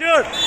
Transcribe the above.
Shoot!